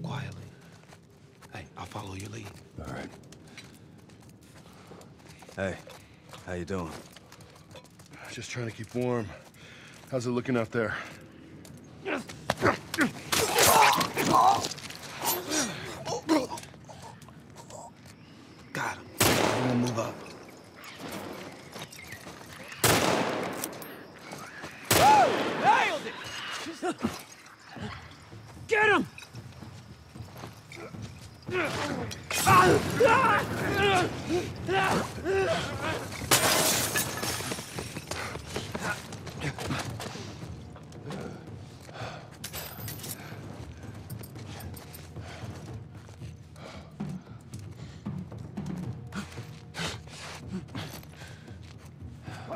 Quietly. Hey, I'll follow your lead. All right. Hey, how you doing? Just trying to keep warm. How's it looking out there? Got him. I'm gonna move up. Nailed it! Get him!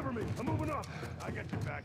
Cover me. I'm moving up. I get you back.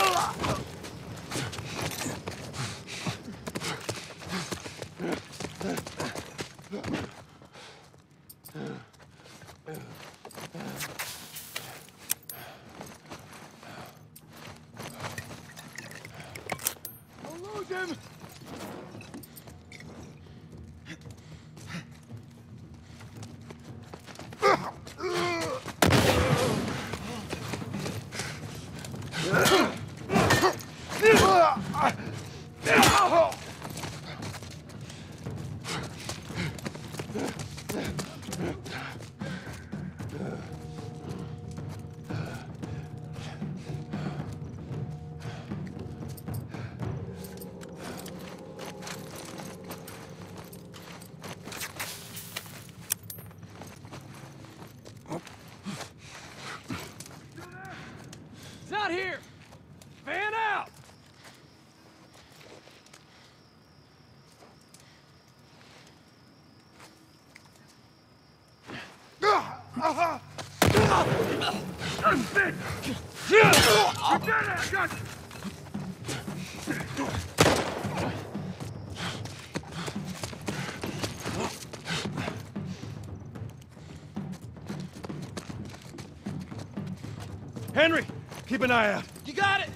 lose him! Not here! Fan out! Henry, keep an eye out. You got it!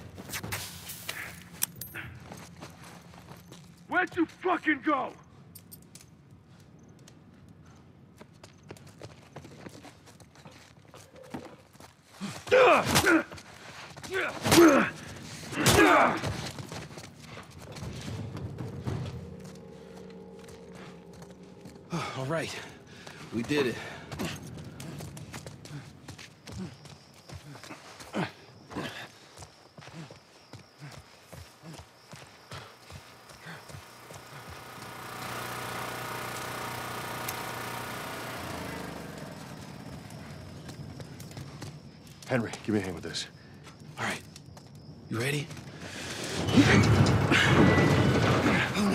Where'd you fucking go? All right. We did it. Henry, give me a hand with this. All right. You ready?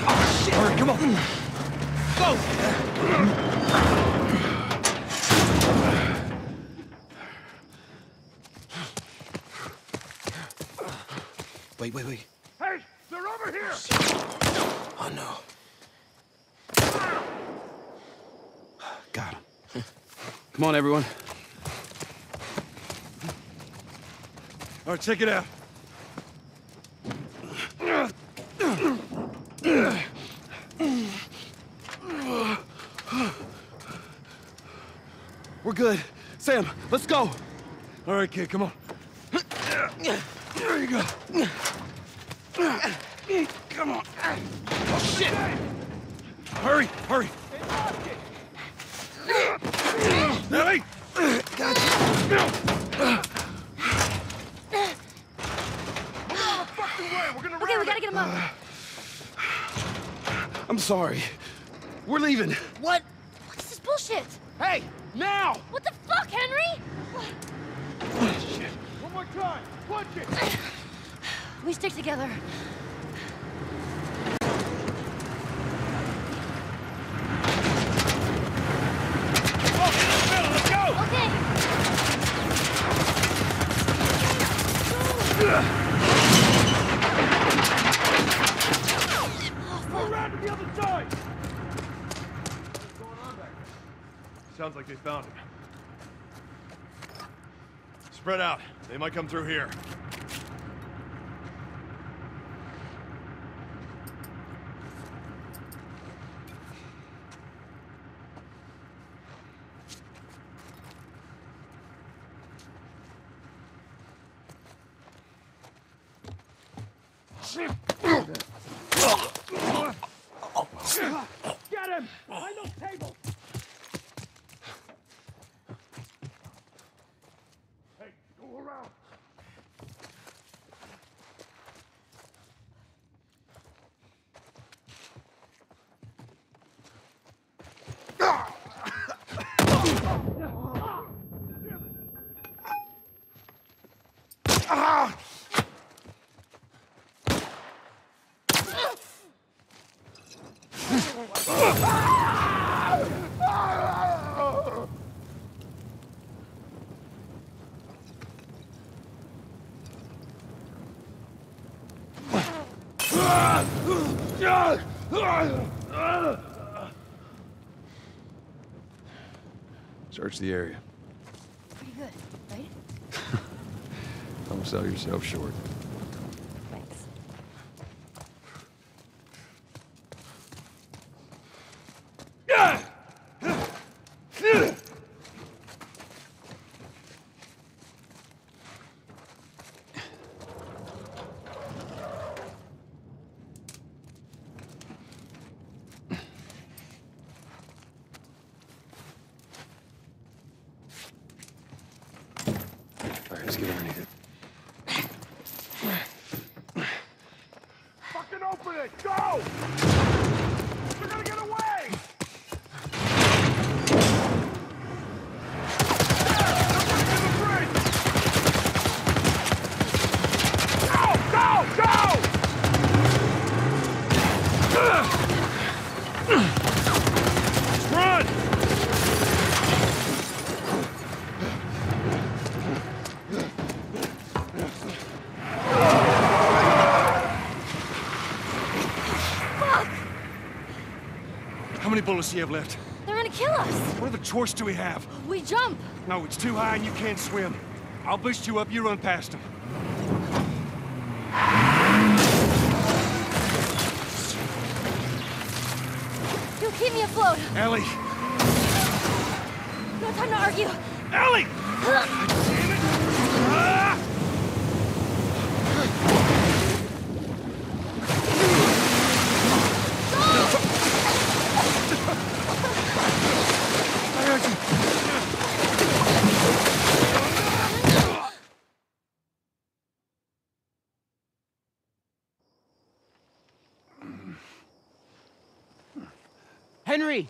Oh, shit. All right, come on! Go! Wait, wait, wait. Hey, they're over here! Oh, no. Got him. Come on, everyone. All right, check it out. We're good. Sam, let's go! All right, kid, come on. There you go. Come on. Oh, shit! Hurry, hurry. Ellie! Okay, we gotta get him up. Uh, I'm sorry. We're leaving. What? What's this bullshit? Hey, now! What the fuck, Henry? What? One more time. Punch it. We stick together. Let's go! Okay. Around to the other side! What's going on back there? Sounds like they found him. Spread out. They might come through here. Get him! Behind those tables! Hey, go around. Search the area. Pretty good, right? Don't sell yourself short. Thanks. All right, let's get underneath it. Fucking open it! Go! They're gonna get away! Go! Go! Go! Run! How many bullets do you have left? They're gonna kill us! What other choice do we have? We jump! No, it's too high and you can't swim. I'll boost you up, you run past them. You'll keep me afloat! Ellie! No time to argue! Ellie! Ah! Henry!